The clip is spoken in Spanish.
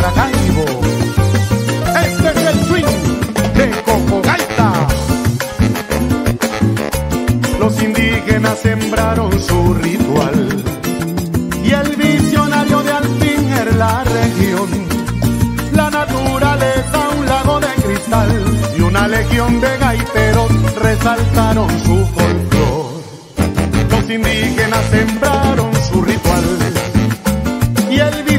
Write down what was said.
Maracaibo. Este es el swing de Coco Gaita. Los indígenas sembraron su ritual y el visionario de Alfinger la región. La naturaleza un lago de cristal y una legión de gaiteros resaltaron su folclor. Los indígenas sembraron su ritual y el